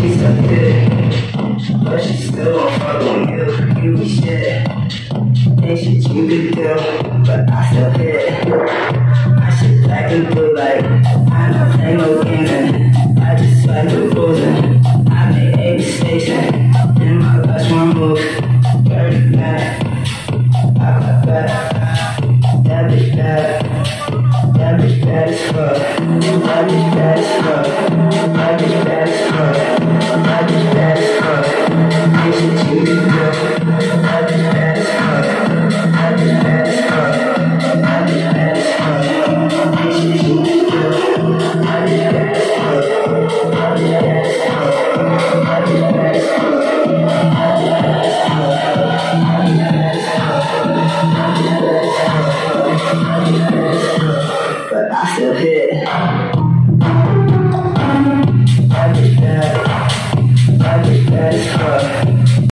she's a bitch, but she still a fucking real creepy shit. And she cheated too, but I still hit. I shit back and blue like I don't play no gaming. I just like the frozen. I made a station in my last one move. Dirty back, I got back. That bitch bad, that bitch bad as fuck. That bitch bad as fuck. But I still hit.